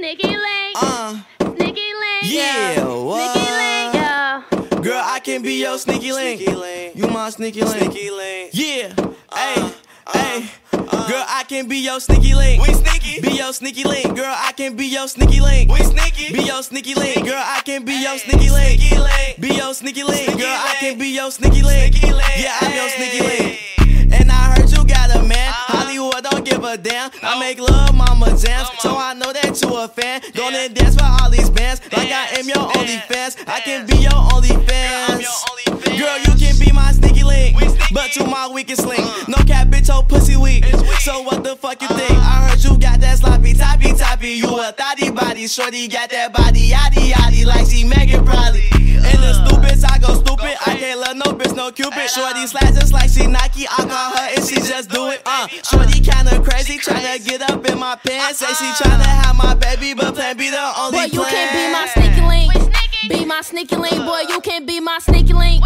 Sneaky link. Uh, Sneaky link. Yeah, what? Sneaky link. Yeah. girl, I can be your sneaky link. Sneaky link. You my sneaky link. Sneaky link. Yeah, Uh, hey, uh, hey. uh. Girl, I can be your sneaky link. We sneaky. Be your sneaky link. Girl, I can be your sneaky link. We sneaky. Be your sneaky link. Girl, I can be your sneaky link. Sneaky link. Be your sneaky link. Girl, I can be your sneaky link. Sneaky link. Yeah, I'm your sneaky link. And I heard you Damn. I make love, mama jams. So. I know that you a fan. Yeah. Gonna dance for all these bands. Like I am your Dance, only fans. I can be your only fans. your only fan. Girl, you can be my sneaky link. But you my weakest link. Uh. No cap, bitch, your pussy weak. Weak. So what the fuck you Uh. think? I heard you got that sloppy, toppy, toppy. You a thotty body. Shorty got that body, yaddy, yaddy. Like she Megan Bradley. And the stupids, can't no cupid. Shorty slash just like she Nike. I call her and she just do it. Uh, shorty kinda crazy, tryna get up in my pants. Say she tryna have my baby, but Plan B the only Boy, you plan. can be my sneaky link. Be my sneaky link, boy. You can't be my sneaky link.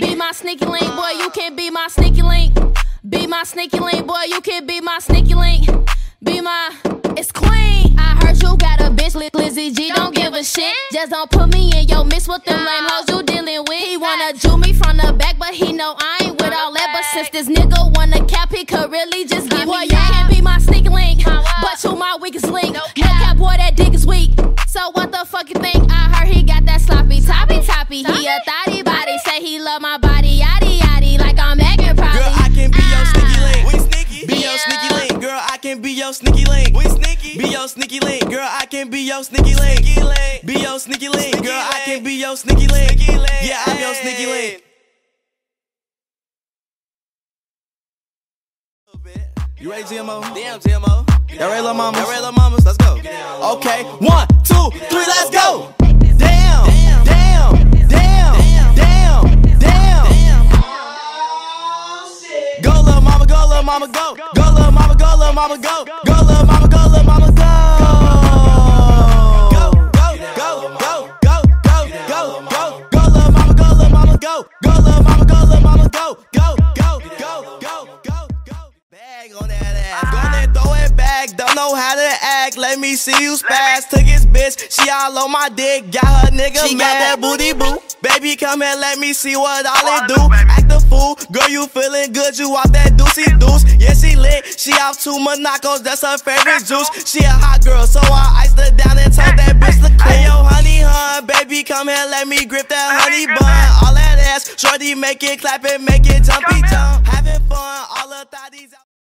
Be my sneaky link, boy. You can't be my sneaky link. Be my sneaky link, boy. You can't be my sneaky link. Be my. It's Queen. I heard you got a bitch Lizzie G. Don't give a shit. Just don't put me in your mix with them lame hoes you dealing with. He wanna do me from the back, but he know I ain't with all that. But since this nigga wanna cap, he could really just give Boy, me. you You can be my sneaky link, but you my weakest link. No cap. cap, boy, that dick is weak. So what the fuck you think? I heard he got that sloppy, toppy, toppy. He a thotty link. We sneaky. Be your sneaky link, girl. I can be your sneaky link. Sneaky link. Be your sneaky link, Sneaky girl. I can be your sneaky link. Sneaky link. Yeah, I'm your sneaky link. You ready, GMO? Damn, TMO. Y'all ready, little mamas? Y'all ready, little mamas? Let's go. Okay, one, two, three, let's go. Damn, Damn. damn, damn, damn, damn. Go, little mama, go, little mama, go. Go, little mama, go, little mama, go. Know how to act. Let me see you spaz. Took his bitch. She all on my dick. Got her nigga She mad. got that booty boo. Baby, come here, let me see what all it do. Act a fool. Girl, you feeling good. You off that deucey deuce. Yeah, she lit. She off two Monacos. That's her favorite juice. She a hot girl, so I iced her down and told that bitch to clean. Yo, honey, hun. Baby, come here, let me grip that honey bun. All that ass. Shorty, make it clap and make it jumpy jump.